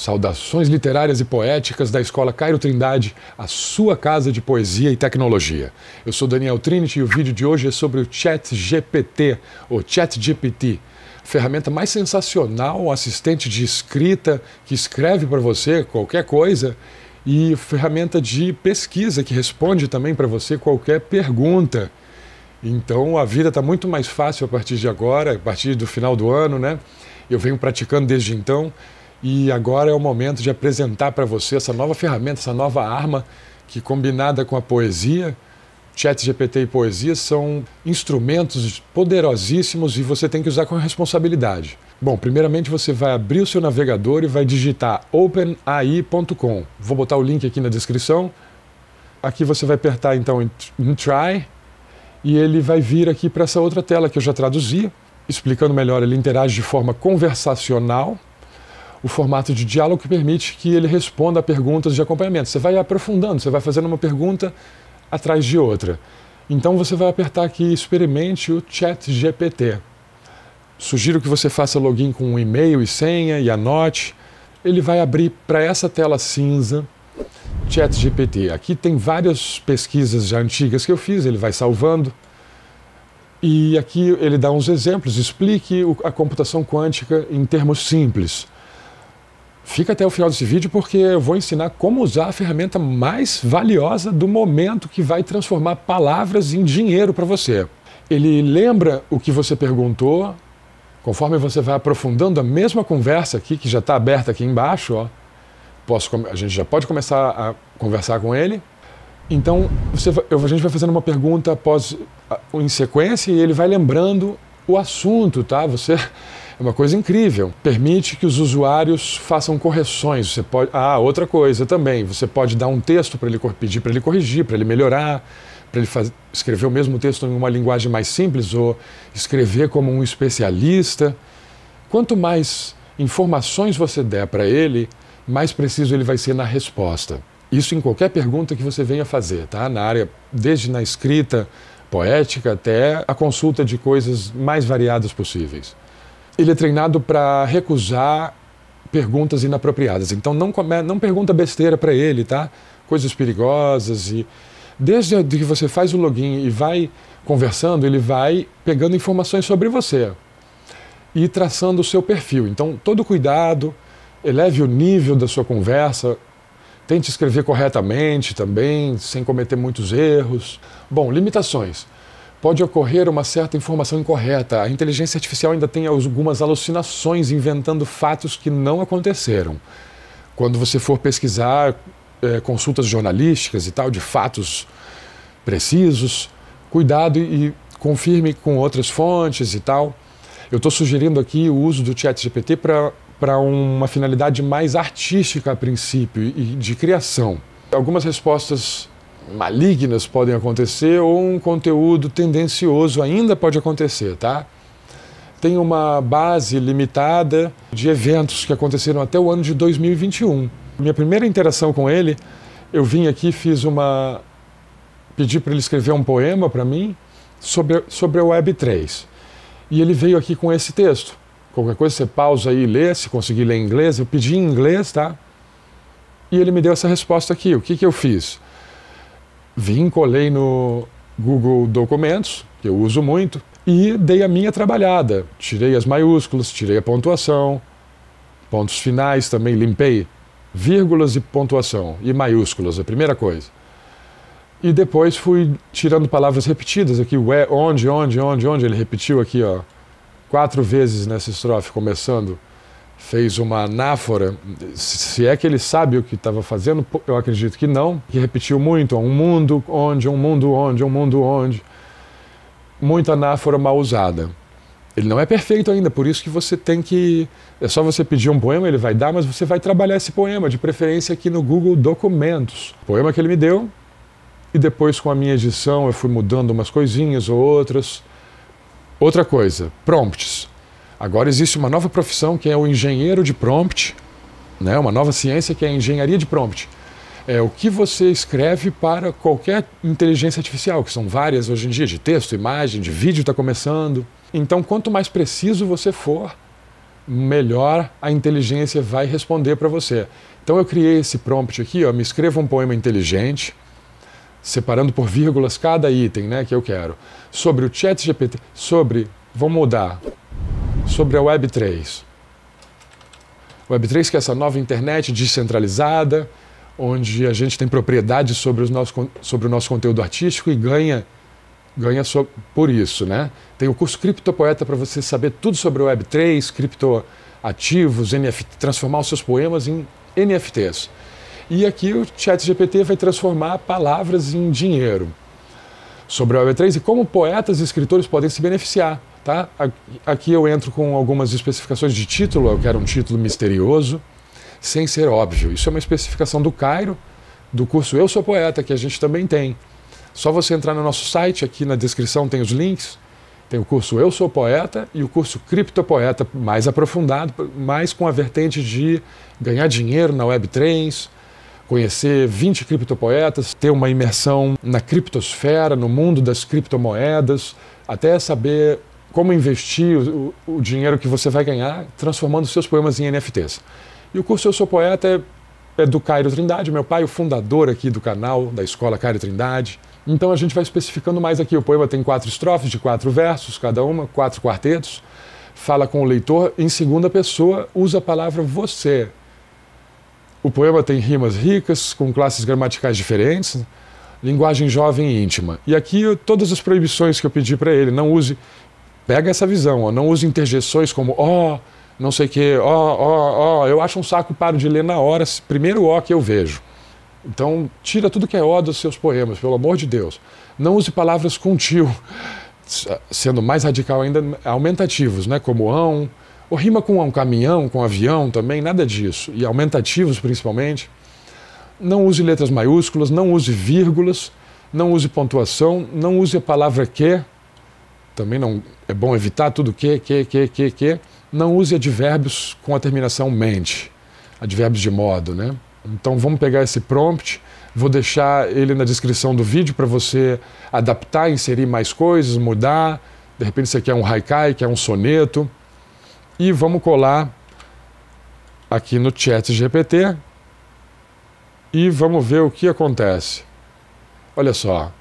Saudações literárias e poéticas da Escola Cairo Trindade, a sua casa de poesia e tecnologia. Eu sou Daniel Trinity e o vídeo de hoje é sobre o Chat GPT, ou Chat GPT, ferramenta mais sensacional, assistente de escrita que escreve para você qualquer coisa e ferramenta de pesquisa que responde também para você qualquer pergunta. Então a vida está muito mais fácil a partir de agora, a partir do final do ano, né? Eu venho praticando desde então e agora é o momento de apresentar para você essa nova ferramenta, essa nova arma que, combinada com a poesia, Chat GPT e poesia são instrumentos poderosíssimos e você tem que usar com responsabilidade. Bom, primeiramente você vai abrir o seu navegador e vai digitar openai.com. Vou botar o link aqui na descrição. Aqui você vai apertar então em Try e ele vai vir aqui para essa outra tela que eu já traduzi. Explicando melhor, ele interage de forma conversacional, o formato de diálogo que permite que ele responda a perguntas de acompanhamento. Você vai aprofundando, você vai fazendo uma pergunta atrás de outra. Então você vai apertar aqui experimente o Chat GPT. Sugiro que você faça login com um e-mail e senha e anote. Ele vai abrir para essa tela cinza Chat GPT. Aqui tem várias pesquisas já antigas que eu fiz, ele vai salvando. E aqui ele dá uns exemplos, explique a computação quântica em termos simples. Fica até o final desse vídeo porque eu vou ensinar como usar a ferramenta mais valiosa do momento que vai transformar palavras em dinheiro para você. Ele lembra o que você perguntou, conforme você vai aprofundando a mesma conversa aqui, que já está aberta aqui embaixo, ó, posso, a gente já pode começar a conversar com ele. Então, você, a gente vai fazendo uma pergunta após, em sequência e ele vai lembrando o assunto, tá? Você é uma coisa incrível. Permite que os usuários façam correções. Você pode, ah, outra coisa também. Você pode dar um texto para ele pedir para ele corrigir, para ele melhorar, para ele escrever o mesmo texto em uma linguagem mais simples ou escrever como um especialista. Quanto mais informações você der para ele, mais preciso ele vai ser na resposta. Isso em qualquer pergunta que você venha fazer, tá? Na área, desde na escrita poética até a consulta de coisas mais variadas possíveis ele é treinado para recusar perguntas inapropriadas. Então não, come, não pergunta besteira para ele, tá? Coisas perigosas e desde que você faz o login e vai conversando, ele vai pegando informações sobre você e traçando o seu perfil. Então todo cuidado, eleve o nível da sua conversa, tente escrever corretamente também, sem cometer muitos erros. Bom, limitações pode ocorrer uma certa informação incorreta. A inteligência artificial ainda tem algumas alucinações inventando fatos que não aconteceram. Quando você for pesquisar é, consultas jornalísticas e tal, de fatos precisos, cuidado e, confirme com outras fontes e tal. Eu estou sugerindo aqui o uso do chat GPT para uma finalidade mais artística a princípio e de criação. Algumas respostas malignas podem acontecer ou um conteúdo tendencioso ainda pode acontecer, tá? Tem uma base limitada de eventos que aconteceram até o ano de 2021. Minha primeira interação com ele, eu vim aqui, fiz uma pedi para ele escrever um poema para mim sobre sobre a Web3. E ele veio aqui com esse texto. Qualquer coisa você pausa aí e lê, se conseguir ler em inglês, eu pedi em inglês, tá? E ele me deu essa resposta aqui. O que que eu fiz? Vim, colei no Google Documentos, que eu uso muito, e dei a minha trabalhada. Tirei as maiúsculas, tirei a pontuação, pontos finais também limpei, vírgulas e pontuação, e maiúsculas, a primeira coisa. E depois fui tirando palavras repetidas aqui, ué, onde, onde, onde, onde, ele repetiu aqui, ó, quatro vezes nessa estrofe, começando fez uma anáfora, se é que ele sabe o que estava fazendo, eu acredito que não, que repetiu muito, um mundo onde, um mundo onde, um mundo onde. Muita anáfora mal usada. Ele não é perfeito ainda, por isso que você tem que. É só você pedir um poema, ele vai dar, mas você vai trabalhar esse poema, de preferência aqui no Google Documentos. Poema que ele me deu, e depois com a minha edição eu fui mudando umas coisinhas ou outras. Outra coisa, prompts. Agora existe uma nova profissão que é o engenheiro de prompt, né? uma nova ciência que é a engenharia de prompt. É o que você escreve para qualquer inteligência artificial, que são várias hoje em dia, de texto, imagem, de vídeo está começando. Então, quanto mais preciso você for, melhor a inteligência vai responder para você. Então eu criei esse prompt aqui, ó, me escreva um poema inteligente, separando por vírgulas cada item né, que eu quero. Sobre o chat GPT, sobre, vamos mudar, sobre a Web3. Web3 que é essa nova internet descentralizada, onde a gente tem propriedade sobre, os nosso, sobre o nosso conteúdo artístico e ganha ganha so, por isso, né? Tem o curso Criptopoeta para você saber tudo sobre o Web3, criptoativos, NFT, transformar os seus poemas em NFTs. E aqui o ChatGPT vai transformar palavras em dinheiro. Sobre o Web3 e como poetas e escritores podem se beneficiar. Tá? Aqui eu entro com algumas especificações de título, eu quero um título misterioso, sem ser óbvio. Isso é uma especificação do Cairo, do curso Eu Sou Poeta, que a gente também tem. Só você entrar no nosso site, aqui na descrição tem os links. Tem o curso Eu Sou Poeta e o curso Criptopoeta mais aprofundado, mais com a vertente de ganhar dinheiro na Web3, conhecer 20 criptopoetas, ter uma imersão na criptosfera, no mundo das criptomoedas, até saber como investir o, o dinheiro que você vai ganhar transformando seus poemas em NFTs. E o curso Eu Sou Poeta é, é do Cairo Trindade, meu pai, o fundador aqui do canal da Escola Cairo Trindade. Então a gente vai especificando mais aqui. O poema tem quatro estrofes de quatro versos, cada uma, quatro quartetos. Fala com o leitor em segunda pessoa, usa a palavra você. O poema tem rimas ricas, com classes gramaticais diferentes, linguagem jovem e íntima. E aqui todas as proibições que eu pedi para ele, não use, pega essa visão, ó, não use interjeções como ó, oh, não sei o que, ó, ó, ó, eu acho um saco paro de ler na hora, primeiro ó que eu vejo. Então, tira tudo que é ó dos seus poemas, pelo amor de Deus. Não use palavras com tio, sendo mais radical ainda, aumentativos, né? como ão, ou rima com um caminhão, com um avião também, nada disso. E aumentativos principalmente. Não use letras maiúsculas, não use vírgulas, não use pontuação, não use a palavra que, também não é bom evitar tudo que, que, que, que, que. Não use advérbios com a terminação mente, advérbios de modo, né? Então vamos pegar esse prompt, vou deixar ele na descrição do vídeo para você adaptar, inserir mais coisas, mudar. De repente você quer um haikai, quer um soneto. E vamos colar aqui no chat GPT e vamos ver o que acontece. Olha só.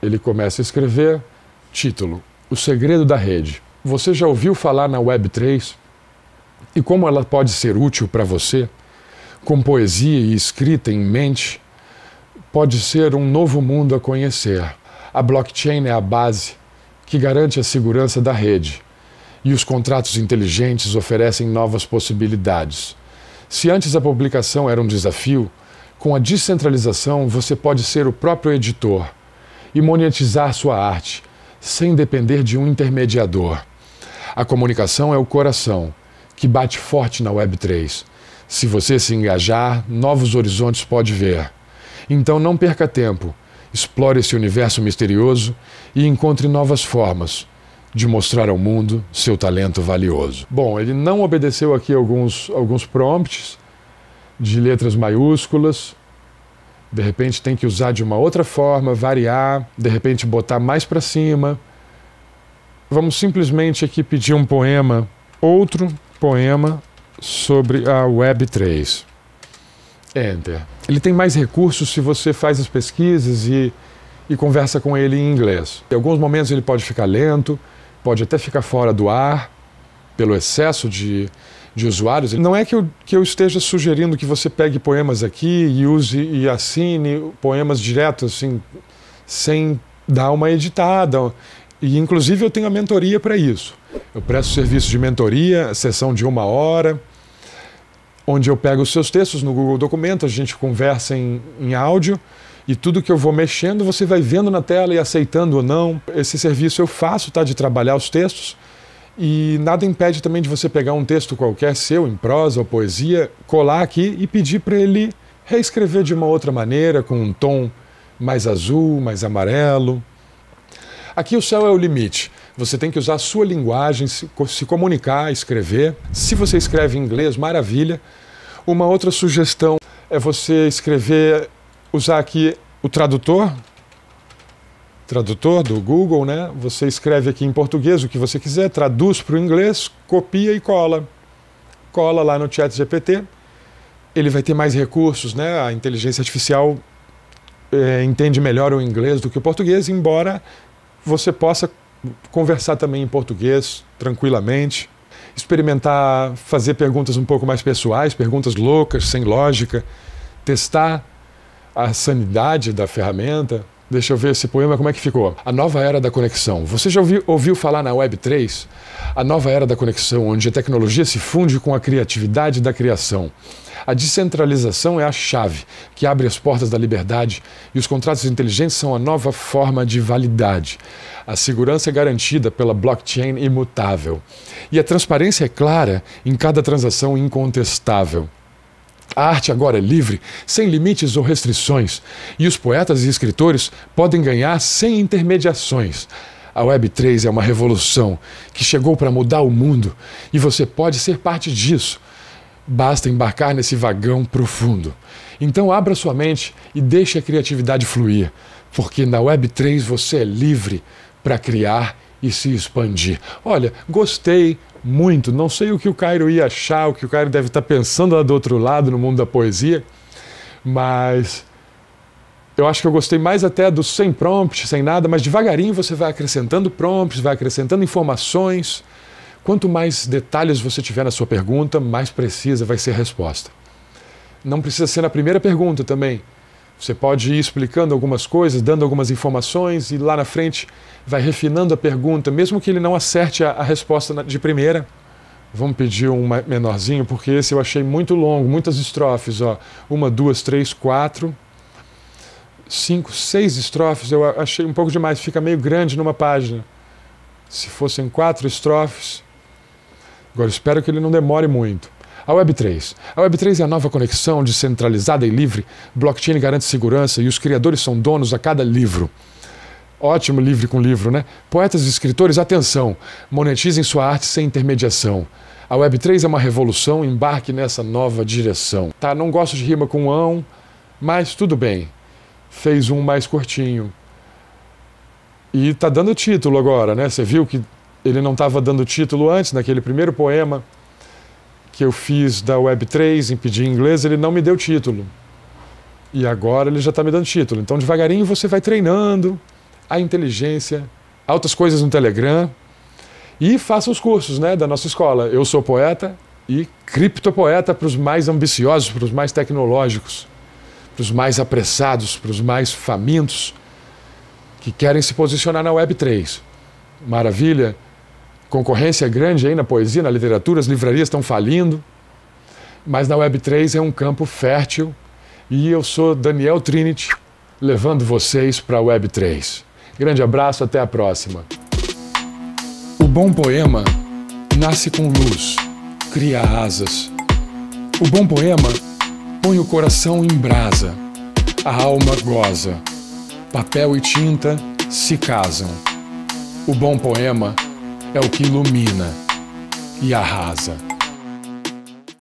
Ele começa a escrever título: O segredo da rede. Você já ouviu falar na Web3 e como ela pode ser útil para você? com poesia e escrita em mente, pode ser um novo mundo a conhecer. A blockchain é a base que garante a segurança da rede, e os contratos inteligentes oferecem novas possibilidades. Se antes a publicação era um desafio, com a descentralização você pode ser o próprio editor e monetizar sua arte, sem depender de um intermediador. A comunicação é o coração, que bate forte na Web3 se você se engajar, novos horizontes pode ver. Então não perca tempo. Explore esse universo misterioso e encontre novas formas de mostrar ao mundo seu talento valioso. Bom, ele não obedeceu aqui alguns, alguns prompts de letras maiúsculas. De repente tem que usar de uma outra forma, variar, de repente botar mais para cima. Vamos simplesmente aqui pedir um poema, outro poema sobre a Web3. Enter. Ele tem mais recursos se você faz as pesquisas e, e conversa com ele em inglês. Em alguns momentos ele pode ficar lento, pode até ficar fora do ar pelo excesso de, de usuários. Não é que eu, que eu esteja sugerindo que você pegue poemas aqui e use e assine poemas direto, assim, sem dar uma editada. E, inclusive, eu tenho a mentoria para isso. Eu presto serviço de mentoria, sessão de uma hora onde eu pego os seus textos no Google Documento, a gente conversa em, em áudio e tudo que eu vou mexendo você vai vendo na tela e aceitando ou não. Esse serviço eu faço, tá, de trabalhar os textos e nada impede também de você pegar um texto qualquer seu, em prosa ou poesia, colar aqui e pedir para ele reescrever de uma outra maneira, com um tom mais azul, mais amarelo. Aqui o céu é o limite. Você tem que usar a sua linguagem, se, se comunicar, escrever. Se você escreve em inglês, maravilha. Uma outra sugestão é você escrever, usar aqui o tradutor tradutor do Google, né? Você escreve aqui em português o que você quiser, traduz para o inglês, copia e cola. Cola lá no Chat GPT. Ele vai ter mais recursos, né? A inteligência artificial é, entende melhor o inglês do que o português, embora você possa conversar também em português tranquilamente, experimentar fazer perguntas um pouco mais pessoais, perguntas loucas, sem lógica, testar a sanidade da ferramenta, Deixa eu ver esse poema como é que ficou. A nova era da conexão. Você já ouviu, ouviu falar na Web 3? A nova era da conexão, onde a tecnologia se funde com a criatividade da criação. A descentralização é a chave que abre as portas da liberdade e os contratos inteligentes são a nova forma de validade. A segurança é garantida pela blockchain imutável. E a transparência é clara em cada transação incontestável. A arte agora é livre, sem limites ou restrições, e os poetas e escritores podem ganhar sem intermediações. A Web3 é uma revolução que chegou para mudar o mundo e você pode ser parte disso. Basta embarcar nesse vagão profundo. Então abra sua mente e deixe a criatividade fluir, porque na Web3 você é livre para criar e se expandir. Olha, gostei muito, não sei o que o Cairo ia achar, o que o Cairo deve estar pensando lá do outro lado no mundo da poesia, mas eu acho que eu gostei mais até do sem prompt, sem nada, mas devagarinho você vai acrescentando prompts, vai acrescentando informações. Quanto mais detalhes você tiver na sua pergunta, mais precisa vai ser a resposta. Não precisa ser na primeira pergunta também. Você pode ir explicando algumas coisas, dando algumas informações e lá na frente vai refinando a pergunta, mesmo que ele não acerte a, a resposta de primeira. Vamos pedir um menorzinho, porque esse eu achei muito longo, muitas estrofes. Ó. Uma, duas, três, quatro, cinco, seis estrofes. Eu achei um pouco demais, fica meio grande numa página. Se fossem quatro estrofes. Agora, espero que ele não demore muito. A Web3. A Web3 é a nova conexão descentralizada e livre. Blockchain garante segurança e os criadores são donos a cada livro. Ótimo livre com livro, né? Poetas e escritores, atenção! Monetizem sua arte sem intermediação. A Web3 é uma revolução, embarque nessa nova direção. Tá, não gosto de rima com ão, mas tudo bem. Fez um mais curtinho. E tá dando título agora, né? Você viu que ele não estava dando título antes, naquele primeiro poema que eu fiz da Web3 em pedir inglês, ele não me deu título. E agora ele já está me dando título. Então, devagarinho você vai treinando a inteligência, altas coisas no Telegram e faça os cursos né, da nossa escola. Eu sou poeta e criptopoeta para os mais ambiciosos, para os mais tecnológicos, para os mais apressados, para os mais famintos que querem se posicionar na Web3. Maravilha? Concorrência grande aí na poesia, na literatura, as livrarias estão falindo, mas na Web3 é um campo fértil e eu sou Daniel Trinity, levando vocês para a Web3. Grande abraço, até a próxima. O bom poema nasce com luz, cria asas. O bom poema põe o coração em brasa, a alma goza, papel e tinta se casam. O bom poema é o que ilumina e arrasa.